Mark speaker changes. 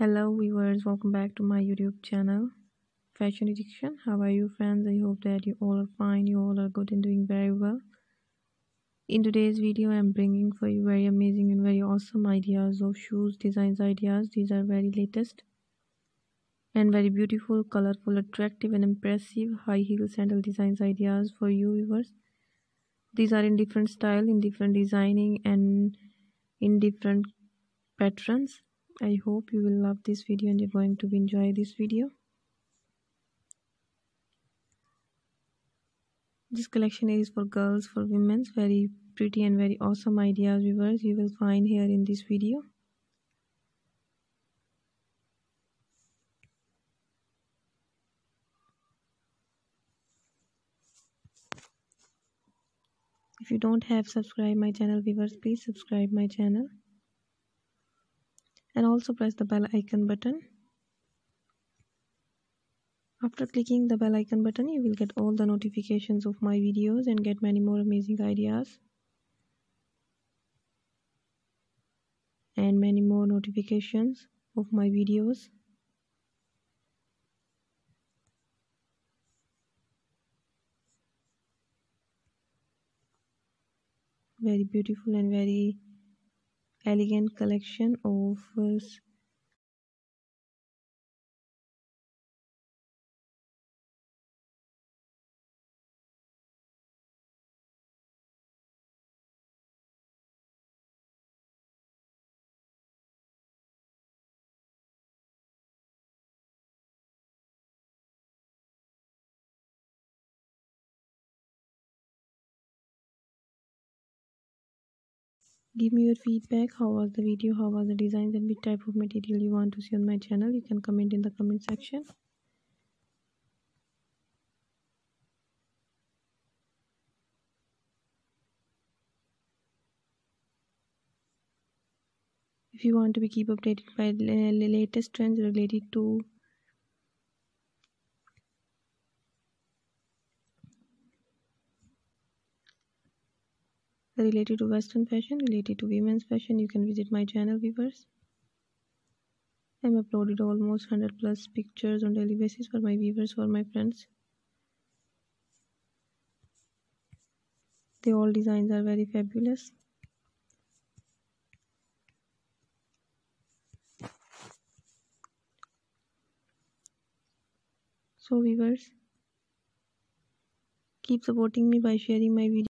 Speaker 1: hello viewers. Welcome back to my youtube channel fashion addiction. How are you friends? I hope that you all are fine. You all are good and doing very well. In today's video i'm bringing for you very amazing and very awesome ideas of shoes designs ideas. These are very latest and very beautiful colorful attractive and impressive high heel sandal designs ideas for you viewers. These are in different style in different designing and in different patterns i hope you will love this video and you're going to enjoy this video. This collection is for girls for women's very pretty and very awesome ideas viewers. You will find here in this video. If you don't have subscribed my channel viewers please subscribe my channel and also press the bell icon button. After clicking the bell icon button you will get all the notifications of my videos and get many more amazing ideas. And many more notifications of my videos. Very beautiful and very elegant collection of uh, give me your feedback. How was the video? How was the designs and which type of material you want to see on my channel? You can comment in the comment section. If you want to be keep updated by latest trends related to related to western fashion related to women's fashion you can visit my channel viewers i'm uploaded almost 100 plus pictures on daily basis for my viewers for my friends. The all designs are very fabulous. So viewers keep supporting me by sharing my video